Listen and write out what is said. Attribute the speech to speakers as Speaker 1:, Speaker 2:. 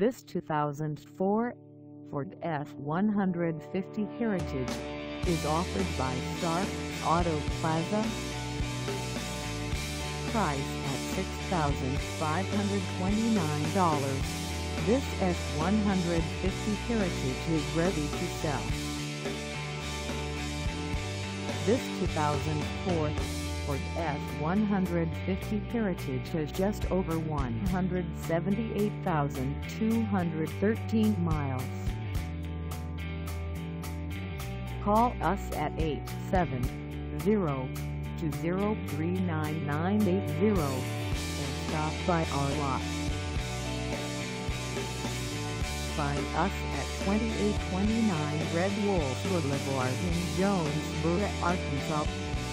Speaker 1: This 2004 Ford F-150 Heritage is offered by Starks Auto Plaza. Price at $6,529. This F-150 Heritage is ready to sell. This 2004 Ford F-150 Heritage has just over 178,213 miles. Call us at 870-2039980 and stop by our lot. Find us at 2829 Red Wolf Boulevard in Jonesboro, Arkansas